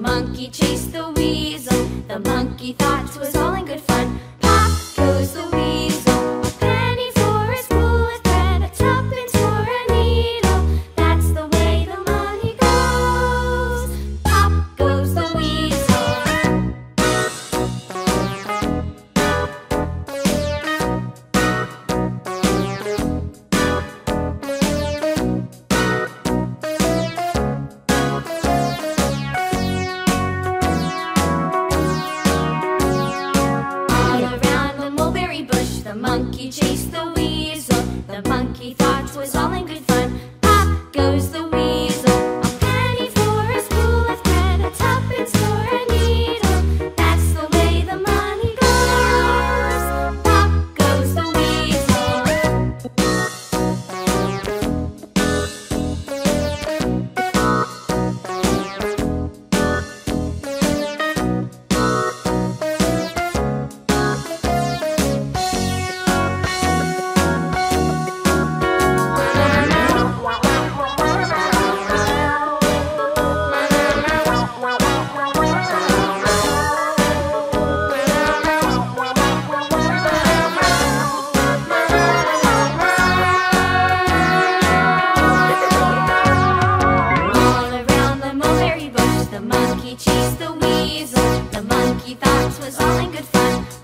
monkey chased the weed. dance was all in good fun.